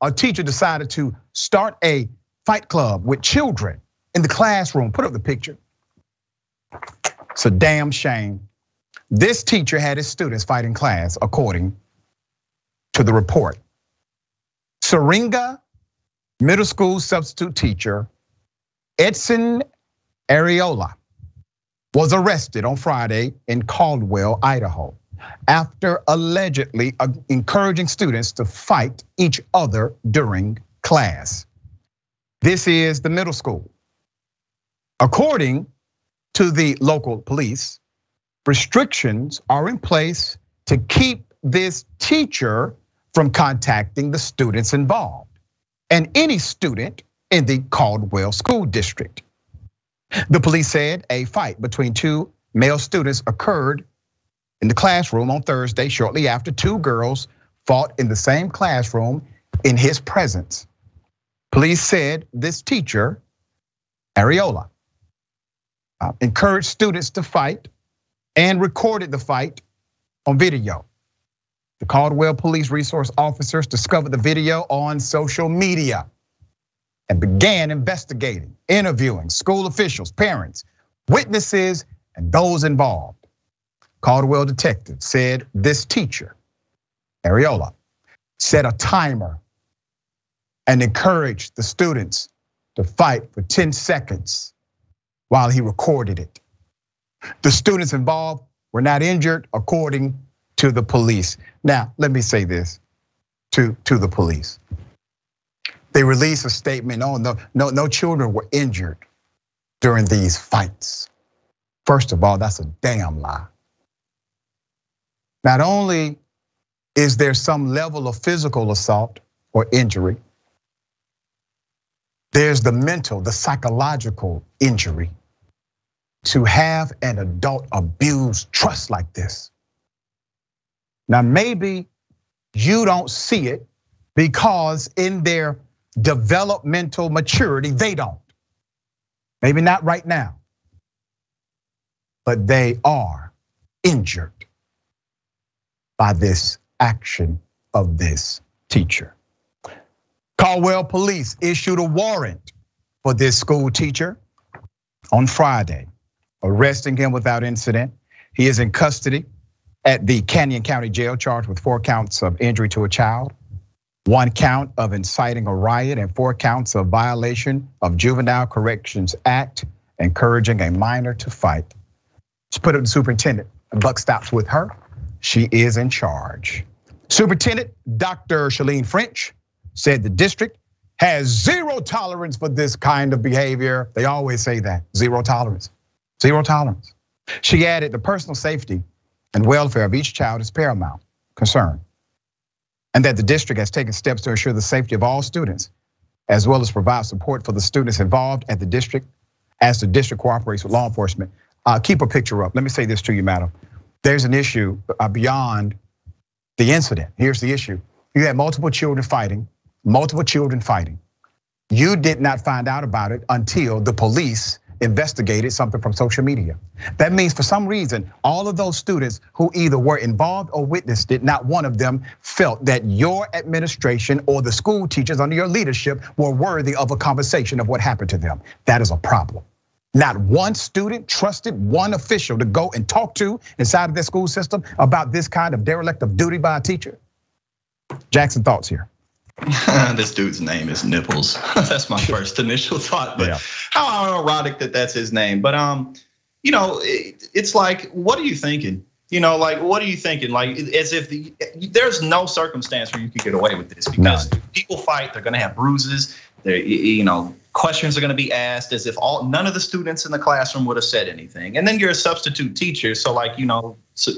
a teacher decided to start a fight club with children in the classroom. Put up the picture. It's a damn shame. This teacher had his students fight in class, according to the report. Syringa Middle School substitute teacher Ettson Arreola was arrested on Friday in Caldwell, Idaho, after allegedly uh, encouraging students to fight each other during class. This is the middle school. According to the local police, restrictions are in place to keep this teacher from contacting the students involved and any student in the Caldwell School District. The police said a fight between two male students occurred in the classroom on Thursday shortly after two girls fought in the same classroom in his presence. Police said this teacher, Arreola, uh, encouraged students to fight and recorded the fight on video. The Caldwell police resource officers discovered the video on social media and began investigating, interviewing school officials, parents, witnesses, and those involved. Caldwell detective said this teacher, Arreola, set a timer and encouraged the students to fight for 10 seconds while he recorded it. The students involved were not injured, according to the police. Now, let me say this to, to the police. They released a statement, oh, no, no, no children were injured during these fights. First of all, that's a damn lie. Not only is there some level of physical assault or injury, there's the mental, the psychological injury to have an adult abuse trust like this. Now, maybe you don't see it because in their developmental maturity, they don't. Maybe not right now, but they are injured by this action of this teacher. Caldwell police issued a warrant for this school teacher on Friday, arresting him without incident. He is in custody at the Canyon County Jail charged with four counts of injury to a child, one count of inciting a riot, and four counts of violation of Juvenile Corrections Act, encouraging a minor to fight. Let's put up the superintendent. Buck stops with her. She is in charge. Superintendent Dr. Shalene French said the district has zero tolerance for this kind of behavior. They always say that zero tolerance, zero tolerance. She added the personal safety and welfare of each child is paramount concern. And that the district has taken steps to ensure the safety of all students, as well as provide support for the students involved at the district as the district cooperates with law enforcement. Uh, keep a picture up. Let me say this to you, madam. There's an issue uh, beyond the incident. Here's the issue. You had multiple children fighting, multiple children fighting. You did not find out about it until the police investigated something from social media. That means for some reason, all of those students who either were involved or witnessed it, not one of them felt that your administration or the school teachers under your leadership were worthy of a conversation of what happened to them. That is a problem. Not one student trusted one official to go and talk to inside of their school system about this kind of derelict of duty by a teacher. Jackson, thoughts here. this dude's name is Nipples. that's my first initial thought. But yeah. how ironic that that's his name. But um, you know, it, it's like, what are you thinking? You know, like what are you thinking? Like as if the, there's no circumstance where you could get away with this because None. people fight. They're gonna have bruises. They, you know, questions are going to be asked as if all none of the students in the classroom would have said anything. And then you're a substitute teacher, so like you know, so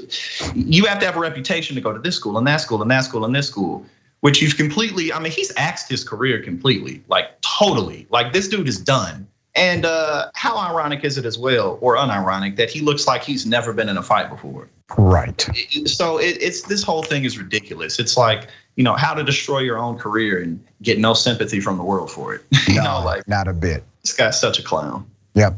you have to have a reputation to go to this school and that school and that school and this school which you've completely, I mean, he's axed his career completely, like totally. Like this dude is done. And uh, how ironic is it as well, or unironic, that he looks like he's never been in a fight before? Right. So it's this whole thing is ridiculous. It's like you know how to destroy your own career and get no sympathy from the world for it. you no, know, like not a bit. This guy's such a clown. Yep.